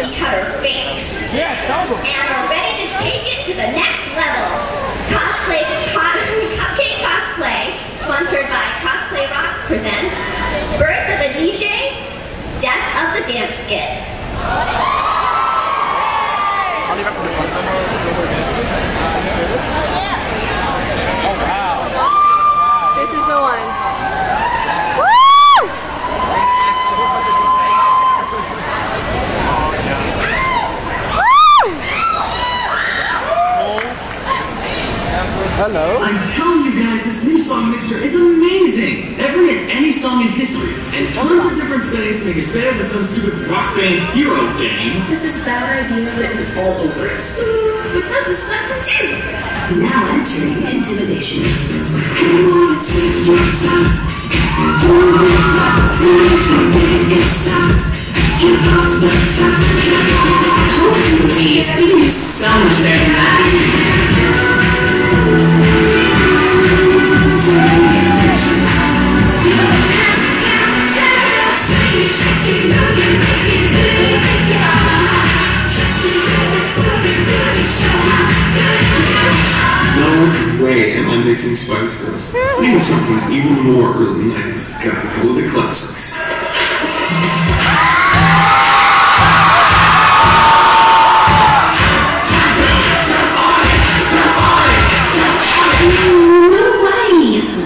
cookie cutter fakes. Yeah, tell them. And are ready to take it to the next level. Cosplay co- Cupcake Cosplay, sponsored by Cosplay Rock, presents Birth of a DJ, Death of the Dance Skit. I'll leave after this one. No more, no more Oh, wow. This is the one. Hello. I'm telling you guys, this new song mixer is amazing! Every and any song in history, and tons of different settings make it better than some stupid rock band hero game. This is a bad idea written all over it. But does this one too? Now entering intimidation. Come on, take your time. Pull it up, everything is up. Give up the time. Oh, please, give me so much better Way am I mixing Spice Girls. Is something even more early 90s. Gotta go with the classics.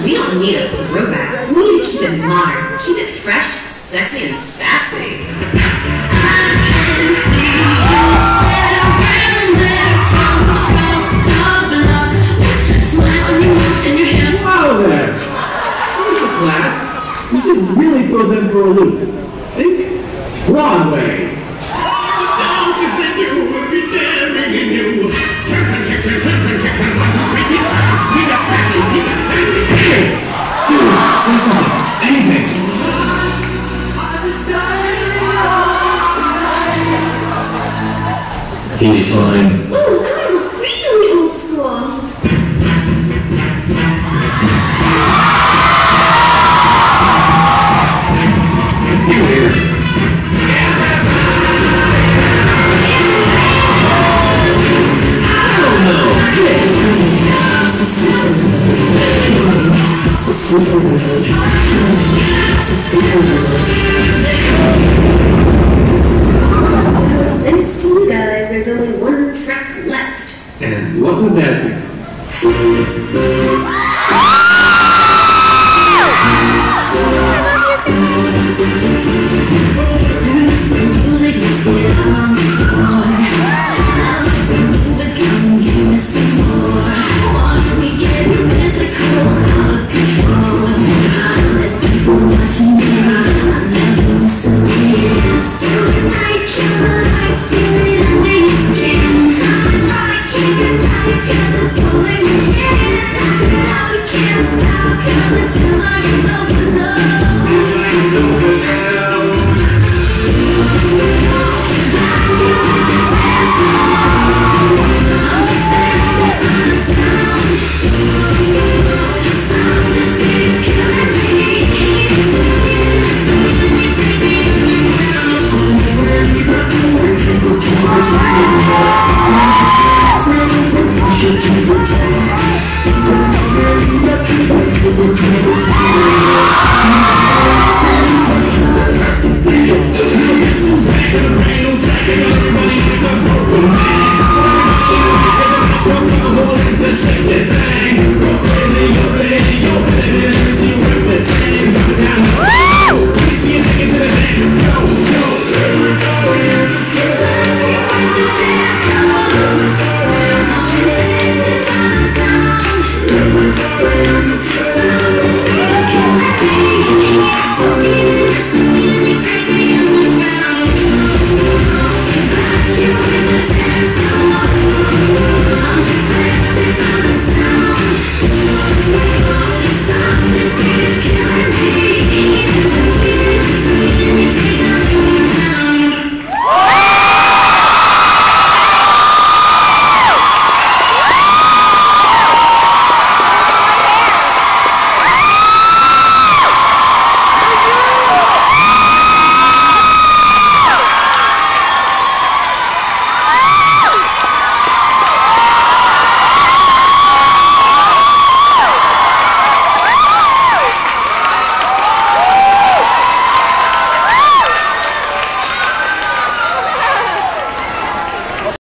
We don't need a throwback. We need to keep it modern. Keep it fresh, sexy, and sassy. Throw them for a loop. Think Broadway. Dance is the do when we daring in you. Dude, say something. Anything. He's fine. Then sing it back.